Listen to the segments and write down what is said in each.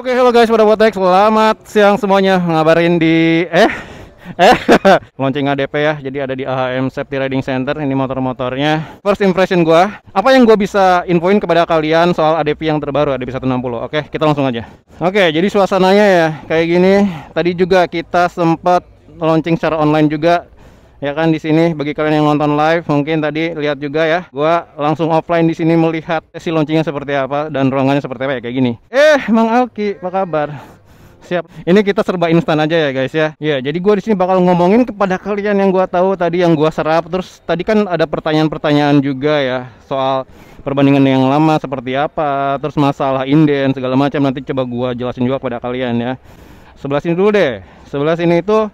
Oke, halo guys, pada Botek. Selamat siang semuanya. Ngabarin di eh eh launching ADP ya. Jadi ada di AHM Safety Riding Center. Ini motor-motornya. First impression gua, apa yang gua bisa infoin kepada kalian soal ADP yang terbaru ADP 160. Oke, kita langsung aja. Oke, jadi suasananya ya kayak gini. Tadi juga kita sempat launching secara online juga ya kan di sini bagi kalian yang nonton live mungkin tadi lihat juga ya gua langsung offline di sini melihat si launchingnya seperti apa dan ruangannya seperti apa ya kayak gini. Eh Mang Alki apa kabar? Siap. Ini kita serba instan aja ya guys ya. Ya jadi gua di sini bakal ngomongin kepada kalian yang gua tahu tadi yang gua serap. Terus tadi kan ada pertanyaan-pertanyaan juga ya soal perbandingan yang lama seperti apa terus masalah inden segala macam. Nanti coba gua jelasin juga kepada kalian ya. Sebelah sini dulu deh. Sebelah sini itu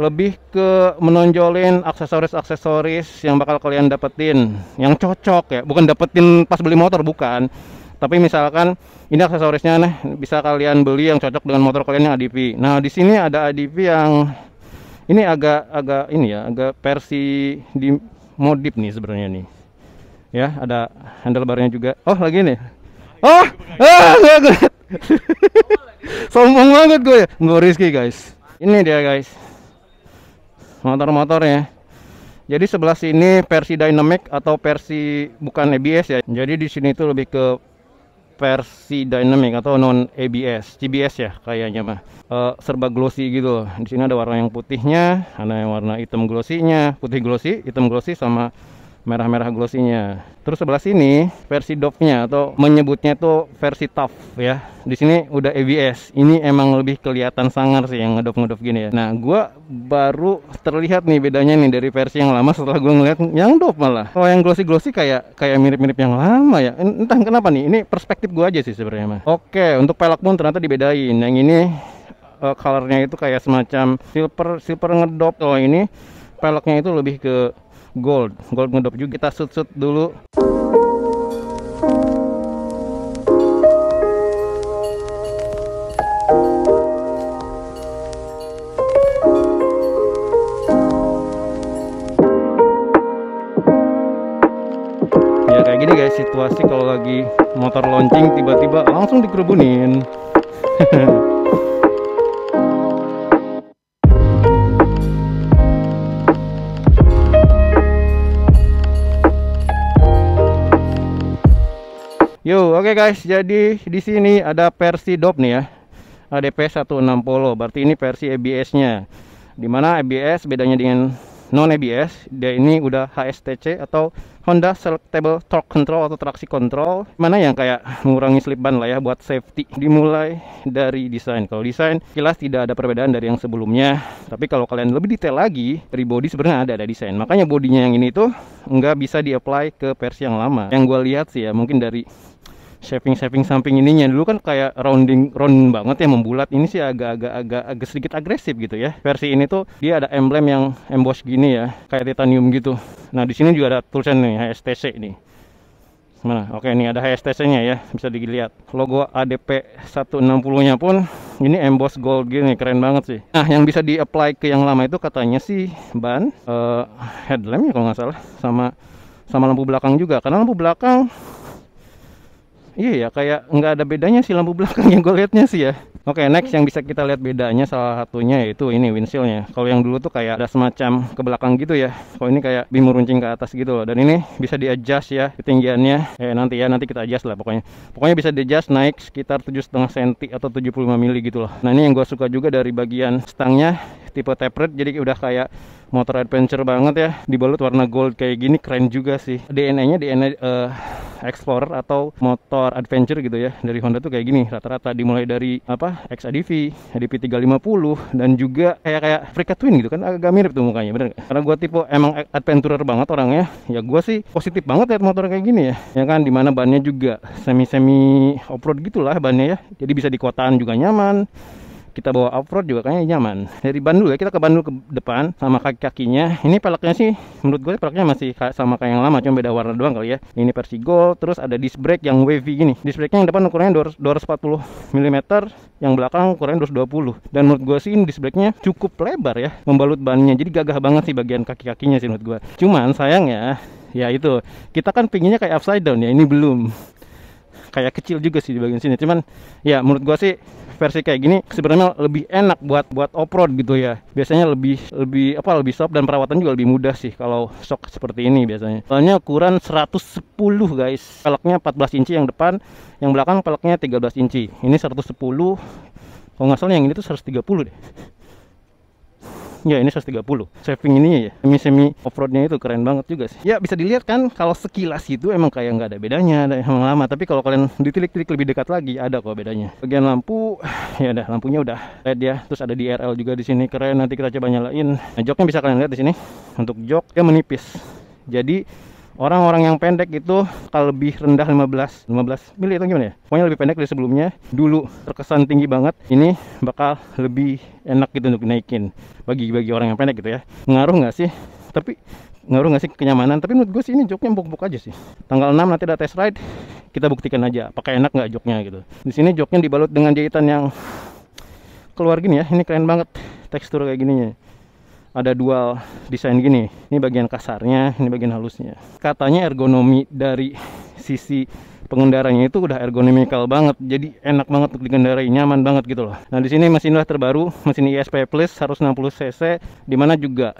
lebih ke menonjolin aksesoris-aksesoris yang bakal kalian dapetin. Yang cocok ya bukan dapetin pas beli motor bukan. Tapi misalkan ini aksesorisnya nih bisa kalian beli yang cocok dengan motor kalian yang ADV nah di sini ada ADV yang ini agak agak ini ya agak versi di modif nih sebenarnya nih. Ya ada handlebarnya juga. Oh lagi nih. Oh ah sombong banget gue ya. Gue Rizky guys. Ini dia guys motor-motornya jadi sebelah sini versi dynamic atau versi bukan ABS ya. Jadi di sini itu lebih ke versi dynamic atau non ABS CBS ya kayaknya mah. E, serba glossy gitu di sini ada warna yang putihnya ada yang warna hitam glossy-nya putih glossy hitam glossy sama merah-merah glossinya. Terus sebelah sini versi Dove-nya atau menyebutnya itu versi tough ya. Di sini udah ABS. Ini emang lebih kelihatan sangar sih yang ngedop-ngedop gini ya. Nah, gua baru terlihat nih bedanya nih dari versi yang lama setelah gua ngeliat yang Dove malah. Kalau yang glossy-glossy kayak kayak mirip-mirip yang lama ya. Entah kenapa nih. Ini perspektif gua aja sih sebenarnya mah. Oke, untuk pelek pun ternyata dibedain. Yang ini uh, colornya itu kayak semacam silver silver ngedop. Kalau ini peleknya itu lebih ke gold. Gold ngedop juga kita shoot-shoot dulu. Ya kayak gini guys situasi kalau lagi motor launching tiba-tiba langsung dikerubunin Yo, oke okay guys, jadi di sini ada versi DOP nih ya. ADP 160, berarti ini versi ABS-nya. Di mana ABS bedanya dengan non ABS, dia ini udah HSTC atau Honda Selectable Torque Control atau traksi control. Mana yang kayak mengurangi slip ban lah ya buat safety. Dimulai dari desain. Kalau desain jelas tidak ada perbedaan dari yang sebelumnya. Tapi kalau kalian lebih detail lagi, dari body sebenarnya ada ada desain. Makanya bodinya yang ini tuh nggak bisa di-apply ke versi yang lama. Yang gue lihat sih ya mungkin dari shaping shaping samping ininya. Dulu kan kayak rounding round banget ya membulat. Ini sih agak-agak agak agak sedikit agresif gitu ya. Versi ini tuh dia ada emblem yang emboss gini ya kayak titanium gitu. Nah di sini juga ada tulisan nih HSTC ini mana oke ini ada HSTC nya ya bisa dilihat. Logo ADP 160 nya pun ini emboss gold gini keren banget sih. Nah yang bisa di apply ke yang lama itu katanya sih ban uh, headlamp ya kalau nggak salah sama sama lampu belakang juga. Karena lampu belakang Iya ya, kayak nggak ada bedanya sih lampu belakang yang gue liatnya sih ya. Oke, okay, next yang bisa kita lihat bedanya salah satunya yaitu ini windshieldnya. Kalau yang dulu tuh kayak ada semacam ke belakang gitu ya. Kalau ini kayak bim runcing ke atas gitu loh. Dan ini bisa di adjust ya ketinggiannya. Eh nanti ya nanti kita adjust lah pokoknya. Pokoknya bisa di adjust naik sekitar 7,5 cm atau 75 mili gitu loh. Nah ini yang gue suka juga dari bagian stangnya tipe tapered jadi udah kayak motor adventure banget ya. Dibalut warna gold kayak gini keren juga sih. DNA nya DNA uh, Explorer atau motor adventure gitu ya. Dari Honda tuh kayak gini rata-rata dimulai dari apa XADV, ADV 350 dan juga kayak kayak Africa Twin gitu kan. Agak mirip tuh mukanya bener karena gue tipe emang adventurer banget orangnya. Ya gue sih positif banget lihat motor kayak gini ya. Ya kan di mana bannya juga semi-semi off-road gitulah bannya ya. Jadi bisa di kotaan juga nyaman kita bawa off-road juga kayaknya nyaman. Dari Bandung ya kita ke Bandung ke depan sama kaki-kakinya. Ini peleknya sih menurut gue peleknya masih sama kayak yang lama cuma beda warna doang kali ya. Ini versi gold terus ada disc brake yang wavy gini. Disc brake yang depan ukurannya 240 mm yang belakang ukurannya 220 dan menurut gue sih ini disc brake nya cukup lebar ya membalut bannya. Jadi gagah banget sih bagian kaki-kakinya sih menurut gue. Cuman sayangnya ya itu kita kan pinginnya kayak upside down ya ini belum. Kayak kecil juga sih di bagian sini. Cuman ya menurut gua sih versi kayak gini sebenarnya lebih enak buat buat off road gitu ya. Biasanya lebih lebih apa lebih soft dan perawatan juga lebih mudah sih kalau shock seperti ini biasanya. Soalnya ukuran 110 guys. Peleknya 14 inci yang depan yang belakang peleknya 13 inci. Ini 110 kalau nggak salah yang ini tuh 130 deh ya ini 130 saving ini ya. Semi semi off roadnya itu keren banget juga sih. Ya bisa dilihat kan kalau sekilas itu emang kayak nggak ada bedanya ada yang lama. Tapi kalau kalian ditilik-tilik lebih dekat lagi ada kok bedanya. Bagian lampu ya udah lampunya udah LED ya. Terus ada DRL juga di sini keren. Nanti kita coba nyalain. Nah joknya bisa kalian lihat di sini untuk jok dia menipis. Jadi orang-orang yang pendek itu kalau lebih rendah 15 15 mili itu gimana ya? Pokoknya lebih pendek dari sebelumnya. Dulu terkesan tinggi banget. Ini bakal lebih enak gitu untuk naikin bagi bagi orang yang pendek gitu ya. Ngaruh nggak sih? Tapi ngaruh nggak sih kenyamanan? Tapi menurut gue sih ini joknya empuk-empuk aja sih. Tanggal 6 nanti ada test ride kita buktikan aja pakai enak nggak joknya gitu. Di sini joknya dibalut dengan jahitan yang keluar gini ya. Ini keren banget tekstur kayak gininya ada dual desain gini. Ini bagian kasarnya ini bagian halusnya. Katanya ergonomi dari sisi pengendaranya itu udah ergonomikal banget. Jadi enak banget untuk dikendarai nyaman banget gitu loh. Nah di sini mesinlah terbaru mesin ISP Plus 160 cc di mana juga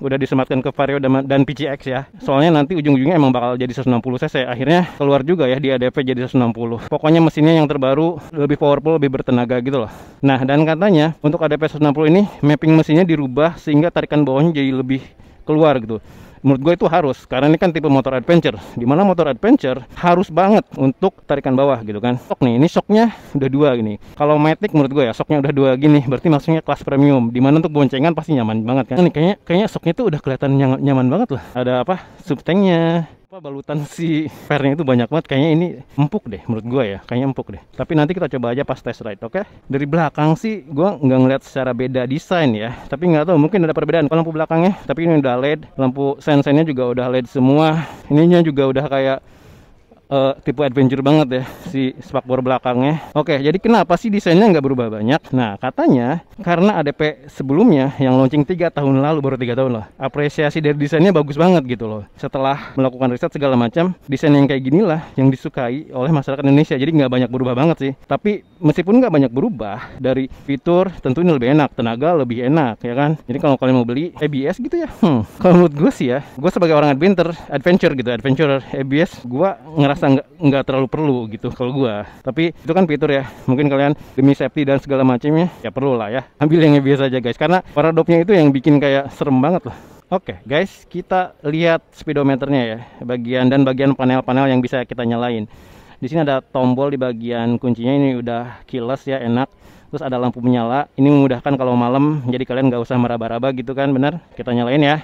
udah disematkan ke Vario dan PCX ya. Soalnya nanti ujung-ujungnya emang bakal jadi 160 cc. Akhirnya keluar juga ya di ADP jadi 160 pokoknya mesinnya yang terbaru lebih powerful lebih bertenaga gitu loh. Nah dan katanya untuk ADP 160 ini mapping mesinnya dirubah sehingga tarikan bawahnya jadi lebih keluar gitu menurut gue itu harus karena ini kan tipe motor adventure. Di mana motor adventure harus banget untuk tarikan bawah gitu kan. Sok nih ini shocknya udah dua gini. Kalau matic menurut gue ya shocknya udah dua gini berarti maksudnya kelas premium. Di mana untuk boncengan pasti nyaman banget kan. Ini kayaknya kayaknya shocknya tuh udah kelihatan nyaman, nyaman banget lah. Ada apa? Subtanknya apa balutan si fairnya itu banyak banget. Kayaknya ini empuk deh menurut gue ya. Kayaknya empuk deh. Tapi nanti kita coba aja pas test ride oke? Okay? dari belakang sih gue nggak ngeliat secara beda desain ya. Tapi nggak tahu mungkin ada perbedaan lampu belakangnya. Tapi ini udah led lampu sense juga udah led semua. Ininya juga udah kayak uh, tipe adventure banget ya si spakbor belakangnya. Oke, jadi kenapa sih desainnya nggak berubah banyak? Nah, katanya karena ADP sebelumnya yang launching tiga tahun lalu baru tiga tahun lah. Apresiasi dari desainnya bagus banget gitu loh. Setelah melakukan riset segala macam, desain yang kayak gini lah yang disukai oleh masyarakat Indonesia. Jadi nggak banyak berubah banget sih. Tapi meskipun nggak banyak berubah dari fitur, tentu ini lebih enak, tenaga lebih enak ya kan. Jadi kalau kalian mau beli ABS gitu ya, hmm, kalau menurut gue sih ya, gue sebagai orang adventure, adventure gitu, adventure ABS, gue ngerasa ngerasa nggak nggak terlalu perlu gitu kalau gua tapi itu kan fitur ya mungkin kalian demi safety dan segala macamnya ya perlu lah ya ambil yang biasa aja guys karena paradopnya itu yang bikin kayak serem banget lah Oke okay, guys, kita lihat speedometernya ya, bagian dan bagian panel-panel yang bisa kita nyalain. Di sini ada tombol di bagian kuncinya ini udah keyless ya, enak. Terus ada lampu menyala, ini memudahkan kalau malam, jadi kalian nggak usah meraba-raba gitu kan, bener? Kita nyalain ya,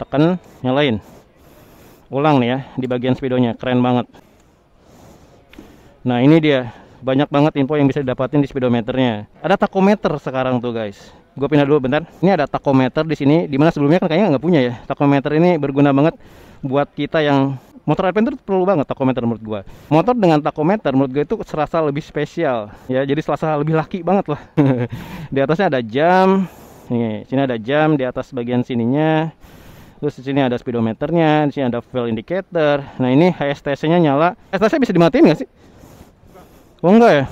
tekan, nyalain. Ulang nih ya, di bagian speedonya, keren banget. Nah ini dia banyak banget info yang bisa didapatin di speedometernya. Ada takometer sekarang tuh guys. Gue pindah dulu bentar. Ini ada takometer di sini. Di mana sebelumnya kan kayaknya nggak punya ya. Takometer ini berguna banget buat kita yang motor adventure perlu banget takometer menurut gue. Motor dengan takometer menurut gue itu serasa lebih spesial ya. Jadi serasa lebih laki banget lah. di atasnya ada jam. Nih, sini ada jam di atas bagian sininya. Terus di sini ada speedometernya, di sini ada fuel indicator. Nah ini HSTC-nya nyala. HSTC bisa dimatiin nggak sih? Oh enggak ya?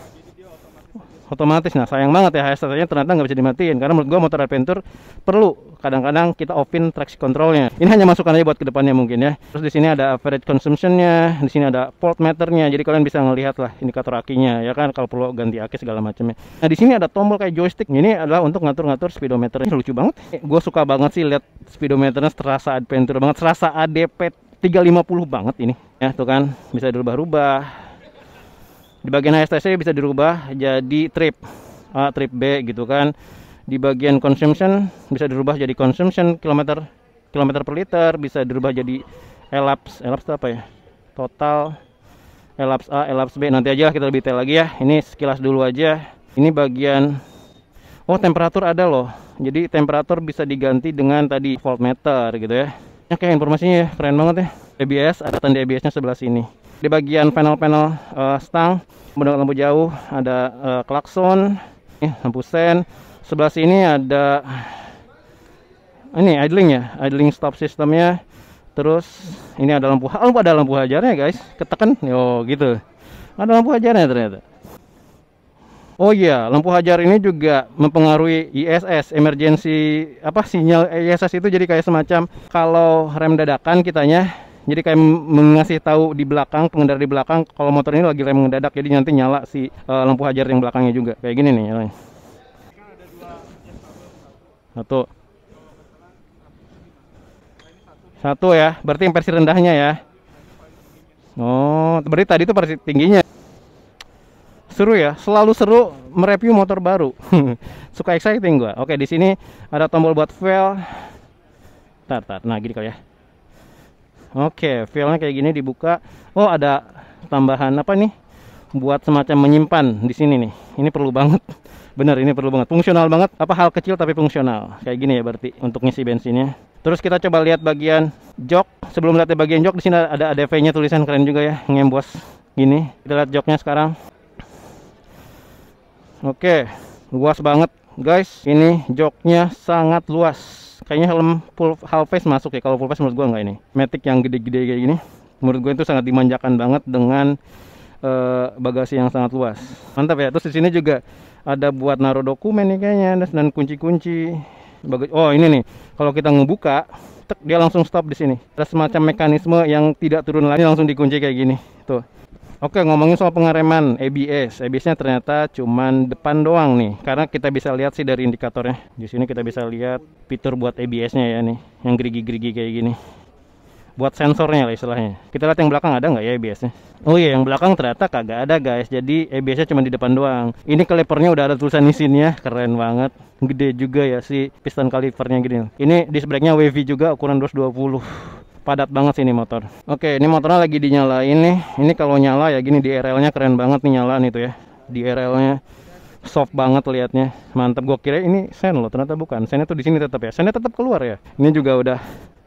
Otomatis. Nah sayang banget ya HSTC-nya ternyata nggak bisa dimatiin karena menurut gua motor adventure perlu kadang-kadang kita offin traction controlnya. Ini hanya masukan aja buat ke depannya mungkin ya. Terus di sini ada average consumptionnya, di sini ada voltmeternya. Jadi kalian bisa ngelihat lah indikator akinya ya kan kalau perlu ganti aki segala macamnya. Nah di sini ada tombol kayak joystick. Ini adalah untuk ngatur-ngatur speedometer. Ini lucu banget. Gue suka banget sih lihat speedometernya terasa adventure banget, terasa ADP 350 banget ini. Ya tuh kan bisa dirubah-rubah di bagian HSTC bisa dirubah jadi trip A, trip B gitu kan. Di bagian consumption bisa dirubah jadi consumption kilometer kilometer per liter bisa dirubah jadi elapse elapse apa ya? Total elapse A elapse B. Nanti aja kita lebih detail lagi ya. Ini sekilas dulu aja. Ini bagian oh temperatur ada loh. Jadi temperatur bisa diganti dengan tadi voltmeter gitu ya. Oke informasinya ya keren banget ya. ABS ada tanda ABS nya sebelah sini di bagian panel-panel uh, stang menggunakan lampu jauh ada uh, klakson ini lampu sen. Sebelah sini ada ini idling ya idling stop sistemnya terus ini ada lampu oh, ada lampu hajarnya guys. Ketekan yo gitu. Ada lampu hajarnya ternyata. Oh iya, lampu hajar ini juga mempengaruhi ISS, emergency apa sinyal ISS itu jadi kayak semacam kalau rem dadakan kitanya jadi kayak mengasih tahu di belakang pengendara di belakang kalau motor ini lagi rem mendadak jadi nanti nyala si uh, lampu hajar yang belakangnya juga kayak gini nih nyalain. Satu. Satu ya, berarti yang versi rendahnya ya. Oh, berarti tadi itu versi tingginya. Seru ya, selalu seru mereview motor baru. Suka exciting gua. Oke, di sini ada tombol buat fail. Tar, tar. Nah, gini kali ya. Oke, failnya kayak gini dibuka. Oh, ada tambahan apa nih? Buat semacam menyimpan di sini nih. Ini perlu banget. Bener, ini perlu banget. Fungsional banget. Apa hal kecil tapi fungsional. Kayak gini ya berarti untuk ngisi bensinnya. Terus kita coba lihat bagian jok. Sebelum lihat bagian jok di sini ada ADV-nya tulisan keren juga ya, ngembos gini. Kita lihat joknya sekarang. Oke, luas banget guys. Ini joknya sangat luas. Kayaknya helm full half face masuk ya. Kalau full face menurut gua nggak ini. Matic yang gede-gede kayak gini. Menurut gue itu sangat dimanjakan banget dengan uh, bagasi yang sangat luas. Mantap ya. Terus di sini juga ada buat naruh dokumen nih kayaknya dan kunci-kunci oh ini nih kalau kita ngebuka dia langsung stop di sini ada semacam mekanisme yang tidak turun lagi langsung dikunci kayak gini tuh Oke ngomongin soal pengereman ABS ABS nya ternyata cuman depan doang nih. Karena kita bisa lihat sih dari indikatornya. Di sini kita bisa lihat fitur buat ABS nya ya nih yang gerigi-gerigi kayak gini. Buat sensornya lah istilahnya. Kita lihat yang belakang ada nggak ya ABS-nya oh iya yang belakang ternyata kagak ada guys. Jadi ABS-nya cuma di depan doang. Ini kalipernya udah ada tulisan mesinnya keren banget. Gede juga ya si piston kalipernya gini. Ini disc brake-nya wavy juga ukuran 220 padat banget sih ini motor. Oke ini motornya lagi dinyalain nih. Ini kalau nyala ya gini di RL nya keren banget nih nyala nih ya. Di RL nya soft banget liatnya. Mantap gue kira ini sen loh ternyata bukan. Sennya tuh di sini tetap ya. Sennya tetap keluar ya. Ini juga udah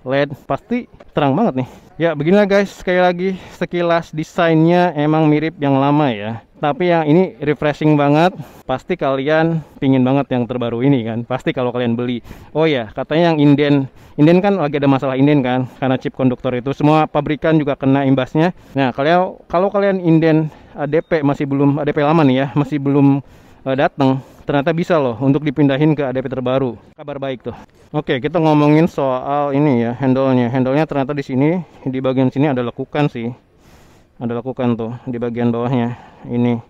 LED pasti terang banget nih. Ya beginilah guys sekali lagi sekilas desainnya emang mirip yang lama ya. Tapi yang ini refreshing banget. Pasti kalian pingin banget yang terbaru ini kan. Pasti kalau kalian beli. Oh ya katanya yang inden. Inden kan lagi ada masalah inden kan karena chip konduktor itu. Semua pabrikan juga kena imbasnya. Nah kalian kalau kalian inden ADP masih belum ADP lama nih ya masih belum uh, datang ternyata bisa loh untuk dipindahin ke ADP terbaru. Kabar baik tuh. Oke kita ngomongin soal ini ya handle-nya. Handle-nya ternyata di sini di bagian sini ada lekukan sih. Ada lekukan tuh di bagian bawahnya. Ini.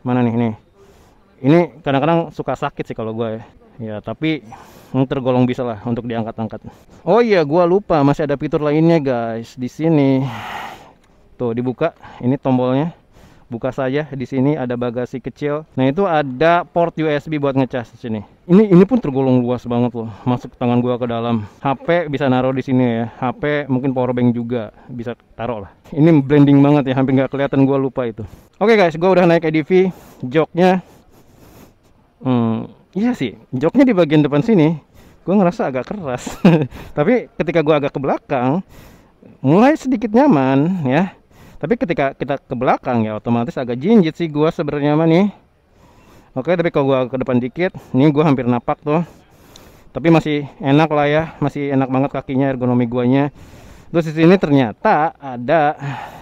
Mana nih? Ini. Ini kadang-kadang suka sakit sih kalau gue ya. Ya tapi tergolong bisa lah untuk diangkat-angkat. Oh iya gue lupa masih ada fitur lainnya guys. Di sini. Tuh dibuka. Ini tombolnya buka saja di sini ada bagasi kecil. Nah itu ada port USB buat ngecas di sini. Ini ini pun tergolong luas banget loh. Masuk tangan gua ke dalam. HP bisa naruh di sini ya. HP mungkin power bank juga bisa taruh lah. Ini blending banget ya hampir nggak kelihatan gua lupa itu. Oke okay guys gua udah naik EDV joknya hmm iya sih. Joknya di bagian depan sini gua ngerasa agak keras. Tapi ketika gua agak ke belakang mulai sedikit nyaman ya tapi ketika kita ke belakang ya otomatis agak jinjit sih gua sebenarnya mah nih. Oke tapi kalau gua ke depan dikit nih gua hampir napak tuh. Tapi masih enak lah ya masih enak banget kakinya ergonomi guanya. Terus di sini ternyata ada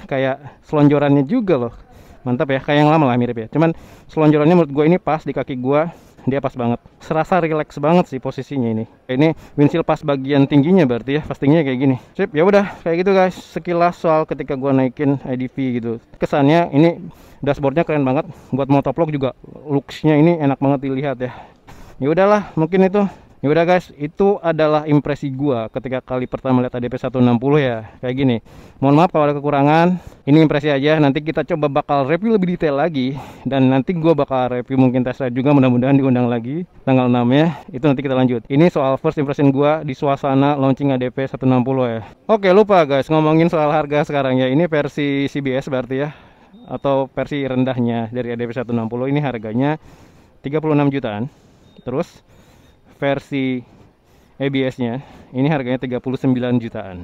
kayak selonjorannya juga loh. Mantap ya kayak yang lama lah mirip ya. Cuman selonjorannya menurut gue ini pas di kaki gua dia pas banget. Serasa relax banget sih posisinya ini. Ini windshield pas bagian tingginya berarti ya pas tingginya kayak gini. Sip ya udah kayak gitu guys. Sekilas soal ketika gua naikin IDV gitu. Kesannya ini dashboardnya keren banget. Buat motovlog juga looksnya ini enak banget dilihat ya. Ya udahlah mungkin itu Ya udah guys, itu adalah impresi gua ketika kali pertama lihat ADP 160 ya. Kayak gini. Mohon maaf kalau ada kekurangan. Ini impresi aja. Nanti kita coba bakal review lebih detail lagi dan nanti gua bakal review mungkin Tesla juga mudah-mudahan diundang lagi tanggal 6 ya. Itu nanti kita lanjut. Ini soal first impression gua di suasana launching ADP 160 ya. Oke, lupa guys ngomongin soal harga sekarang ya. Ini versi CBS berarti ya atau versi rendahnya dari ADP 160 ini harganya 36 jutaan. Terus versi ABS-nya ini harganya 39 jutaan.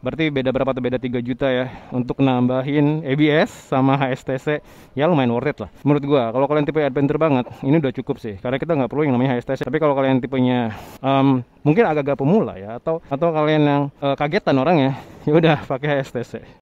Berarti beda berapa tuh? Beda 3 juta ya untuk nambahin ABS sama HSTC. Ya lumayan worth it lah. Menurut gua kalau kalian tipe adventure banget, ini udah cukup sih. Karena kita nggak perlu yang namanya HSTC. Tapi kalau kalian tipenya um, mungkin agak-agak pemula ya atau atau kalian yang uh, kagetan orang ya, ya udah pakai HSTC.